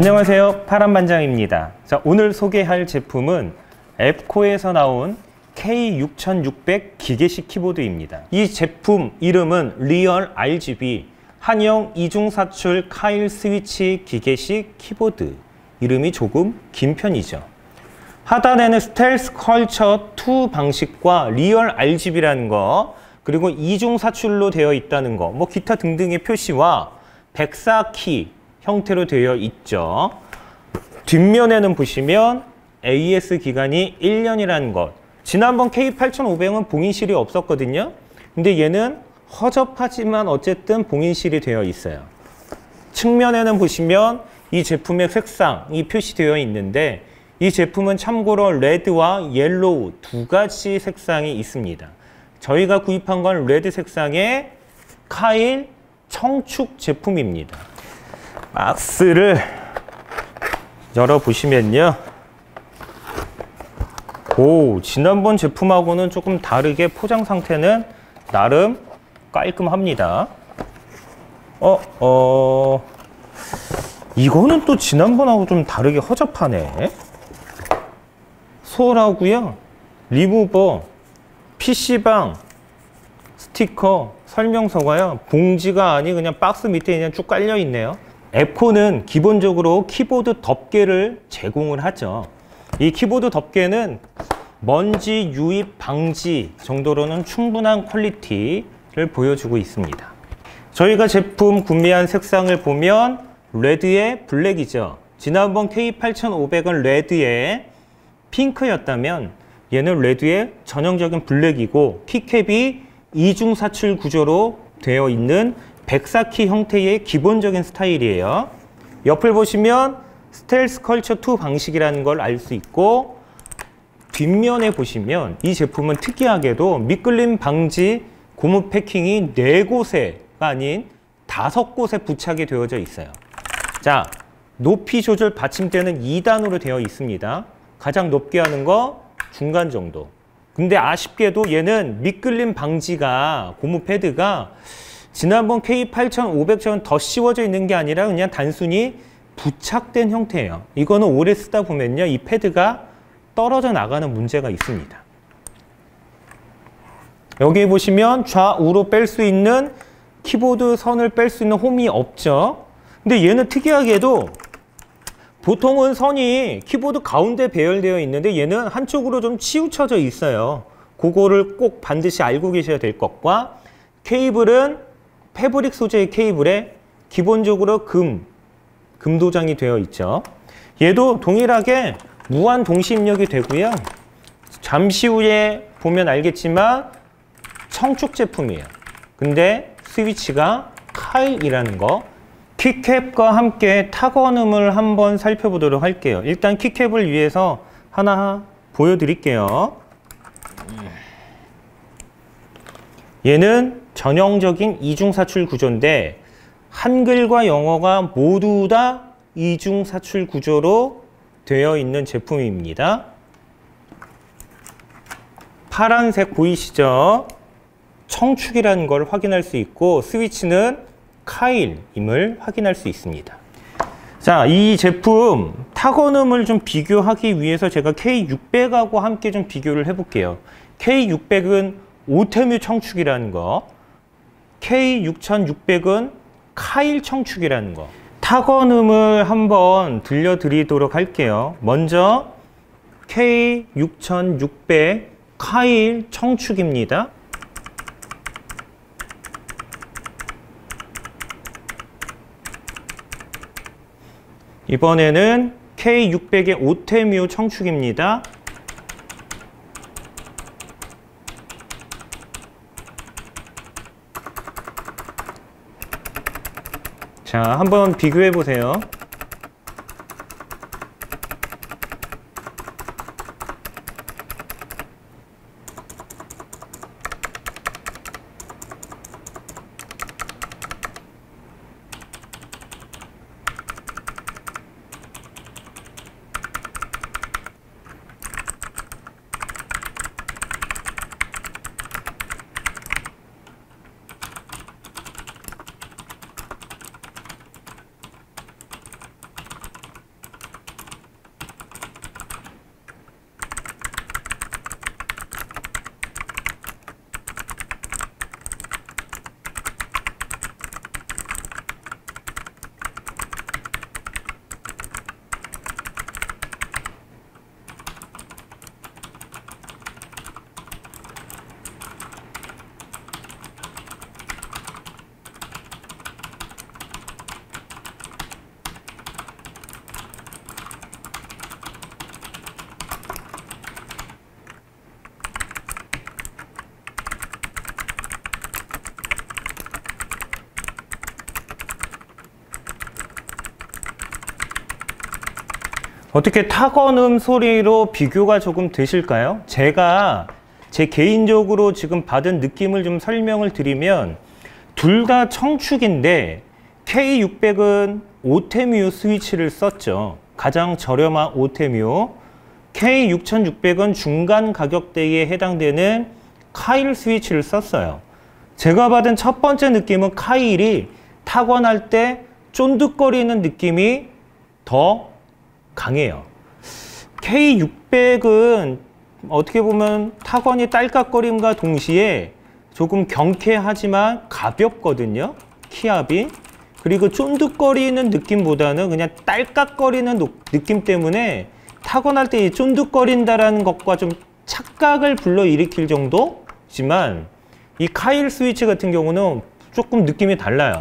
안녕하세요. 파란만장입니다. 자, 오늘 소개할 제품은 앱코에서 나온 K6600 기계식 키보드입니다. 이 제품 이름은 real RGB 한영 이중사출 카일 스위치 기계식 키보드. 이름이 조금 긴 편이죠. 하단에는 step sculpture 2 방식과 real RGB라는 거, 그리고 이중 사출로 되어 있다는 거, 뭐 기타 등등의 표시와 백사키 형태로 되어 있죠. 뒷면에는 보시면 AS 기간이 1년이라는 것. 지난번 K8500은 봉인실이 없었거든요. 근데 얘는 허접하지만 어쨌든 봉인실이 되어 있어요. 측면에는 보시면 이 제품의 색상이 표시되어 있는데 이 제품은 참고로 red와 yellow 두 가지 색상이 있습니다. 저희가 구입한 건 레드 색상의 카일 청축 제품입니다. 박스를 열어보시면요. 오, 지난번 제품하고는 조금 다르게 포장 상태는 나름 깔끔합니다. 어, 어, 이거는 또 지난번하고 좀 다르게 허접하네. 솔하고요. 리무버, PC방, 스티커, 설명서가요. 봉지가 아니 그냥 박스 밑에 그냥 쭉 깔려 있네요. 앱코는 기본적으로 키보드 덮개를 제공을 하죠. 이 키보드 덮개는 먼지 유입 방지 정도로는 충분한 quality를 보여주고 있습니다. 저희가 제품 구매한 색상을 보면 red에 black이죠. 지난번 K8500은 red에 핑크였다면 얘는 red의 전형적인 black이고 keycap이 이중 사출 구조로 되어 있는 백사키 형태의 기본적인 스타일이에요. 옆을 보시면 step sculpture 2 방식이라는 걸 알 수 있고 뒷면에 보시면 이 제품은 특이하게도 미끌림 방지 고무 패킹이 네곳에가 아닌 다섯 곳에 부착이 되어져 있어요. 자, 높이 조절 받침대는 2단으로 되어 있습니다. 가장 높게 하는 거 중간 정도. 근데 아쉽게도 얘는 미끌림 방지가 고무 패드가 지난번 K8500처럼 더 씌워져 있는 게 아니라 그냥 단순히 부착된 형태예요. 이거는 오래 쓰다 보면요. 이 패드가 떨어져 나가는 문제가 있습니다. 여기 보시면 좌우로 뺄 수 있는 키보드 선을 뺄 수 있는 홈이 없죠. 근데 얘는 특이하게도 보통은 선이 키보드 가운데 배열되어 있는데 얘는 한쪽으로 좀 치우쳐져 있어요. 그거를 꼭 반드시 알고 계셔야 될 것과 케이블은 패브릭 소재의 케이블에 기본적으로 금, 금도장이 되어 있죠. 얘도 동일하게 무한 동시 입력이 되고요. 잠시 후에 보면 알겠지만 청축 제품이에요. 근데 스위치가 카일이라는 거 키캡과 함께 타건음을 한번 살펴보도록 할게요. 일단 키캡을 위해서 하나 보여드릴게요. 얘는 전형적인 이중사출 구조인데 한글과 영어가 모두 다 이중사출 구조로 되어 있는 제품입니다. 파란색 보이시죠? 청축이라는 걸 확인할 수 있고 스위치는 카일임을 확인할 수 있습니다. 자, 이 제품 타건음을 좀 비교하기 위해서 제가 K600하고 함께 좀 비교를 해볼게요. K600은 오테뮤 청축이라는 거, K6600은 카일 청축이라는 거. 타건음을 한번 들려드리도록 할게요. 먼저 K6600 카일 청축입니다. 이번에는 K600의 오테뮤 청축입니다. 자, 한번 비교해 보세요. 어떻게 타건음 소리로 비교가 조금 되실까요? 제가 제 개인적으로 지금 받은 느낌을 좀 설명을 드리면 둘 다 청축인데 K600은 오테뮤 스위치를 썼죠. 가장 저렴한 오테뮤. K6600은 중간 가격대에 해당되는 카일 스위치를 썼어요. 제가 받은 첫 번째 느낌은 카일이 타건할 때 쫀득거리는 느낌이 더 강해요. K600은 어떻게 보면 타건이 딸깍거림과 동시에 조금 경쾌하지만 가볍거든요. 키압이. 그리고 쫀득거리는 느낌보다는 그냥 딸깍거리는 느낌 때문에 타건할 때 쫀득거린다라는 것과 좀 착각을 불러일으킬 정도지만 이 카일 스위치 같은 경우는 조금 느낌이 달라요.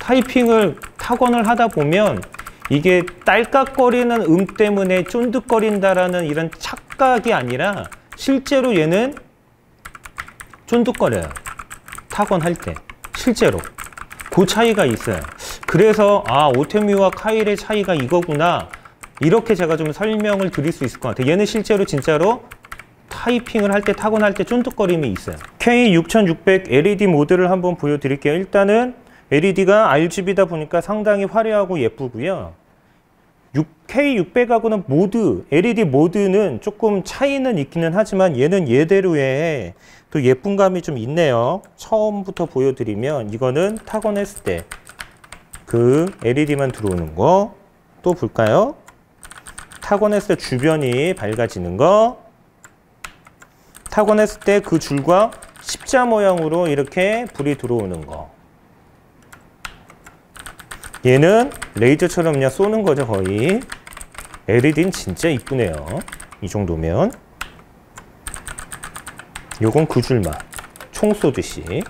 타이핑을 타건을 하다 보면 이게 딸깍거리는 음 때문에 쫀득거린다라는 이런 착각이 아니라 실제로 얘는 쫀득거려요. 타건할 때 실제로 그 차이가 있어요. 그래서 아 오테뮤와 카일의 차이가 이거구나 이렇게 제가 좀 설명을 드릴 수 있을 것 같아요. 얘는 실제로 진짜로 타이핑을 할 때 타건할 때 쫀득거림이 있어요. K6600 LED 모드를 한번 보여드릴게요. 일단은 LED가 RGB다 보니까 상당히 화려하고 예쁘고요. K600하고는 모드, LED 모드는 조금 차이는 있기는 하지만 얘는 얘대로의 또 예쁜 감이 좀 있네요. 처음부터 보여드리면 이거는 타건했을 때 그 LED만 들어오는 거 또 볼까요? 타건했을 때 주변이 밝아지는 거 타건했을 때 그 줄과 십자 모양으로 이렇게 불이 들어오는 거 얘는 레이저처럼 그냥 쏘는 거죠 거의. LED는 진짜 이쁘네요. 이 정도면. 요건 그 줄만 총 쏘듯이.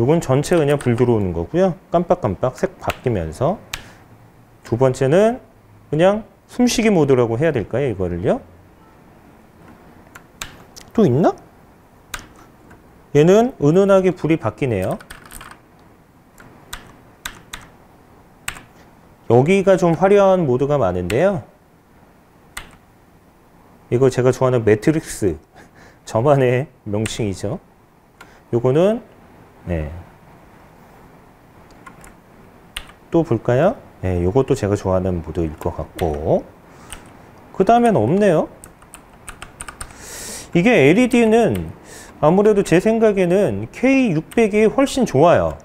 요건 전체 그냥 불 들어오는 거고요. 깜빡깜빡 색 바뀌면서. 두 번째는 그냥 숨쉬기 모드라고 해야 될까요 이거를요? 또 있나? 얘는 은은하게 불이 바뀌네요. 여기가 좀 화려한 모드가 많은데요. 이거 제가 좋아하는 매트릭스 저만의 명칭이죠. 요거는 네. 또 볼까요? 네, 요것도 제가 좋아하는 모드일 것 같고 그 다음엔 없네요. 이게 LED는 아무래도 제 생각에는 K600이 훨씬 좋아요.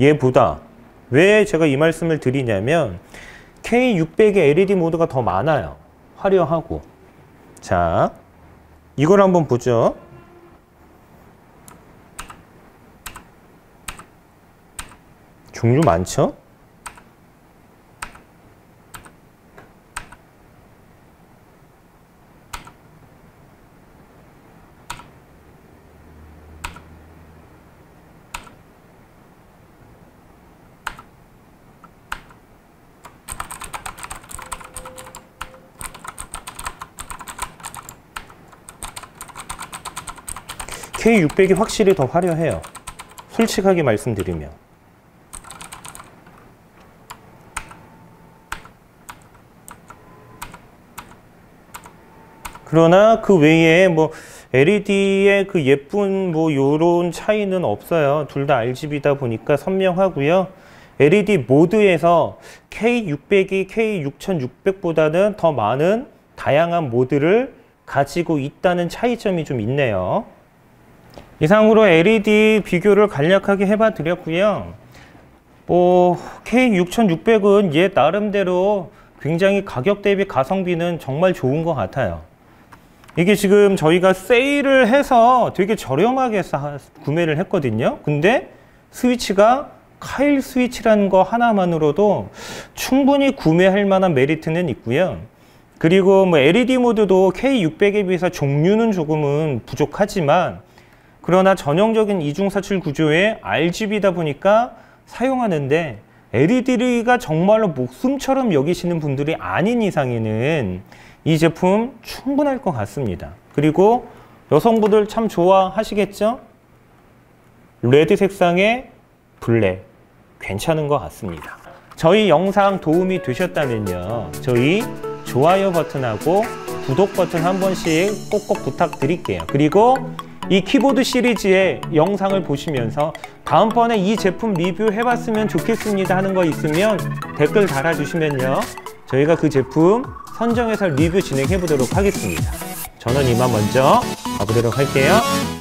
얘보다. 왜 제가 이 말씀을 드리냐면 K600의 LED 모드가 더 많아요. 화려하고. 자, 이걸 한번 보죠. 종류 많죠? K600이 확실히 더 화려해요. 솔직하게 말씀드리면. 그러나 그 외에 뭐 LED의 그 예쁜 뭐 요런 차이는 없어요. 둘 다 RGB다 보니까 선명하고요. LED 모드에서 K600이 K6600보다는 더 많은 다양한 모드를 가지고 있다는 차이점이 좀 있네요. 이상으로 LED 비교를 간략하게 해봐 드렸고요. 뭐 K6600은 얘 나름대로 굉장히 가격 대비 가성비는 정말 좋은 것 같아요. 이게 지금 저희가 세일을 해서 되게 저렴하게 사, 구매를 했거든요. 근데 스위치가 카일 스위치라는 거 하나만으로도 충분히 구매할 만한 메리트는 있고요. 그리고 뭐 LED 모드도 K600에 비해서 종류는 조금은 부족하지만 그러나 전형적인 이중사출 구조의 RGB다 보니까 사용하는데 LED가 정말로 목숨처럼 여기시는 분들이 아닌 이상에는 이 제품 충분할 것 같습니다. 그리고 여성분들 참 좋아하시겠죠? red 색상의 black 괜찮은 것 같습니다. 저희 영상 도움이 되셨다면요. 저희 좋아요 버튼하고 구독 버튼 한 번씩 꼭꼭 부탁드릴게요. 그리고 이 키보드 시리즈의 영상을 보시면서 다음번에 이 제품 리뷰 해봤으면 좋겠습니다 하는 거 있으면 댓글 달아주시면요. 저희가 그 제품 선정해서 리뷰 진행해 보도록 하겠습니다. 저는 이만 먼저 가보도록 할게요.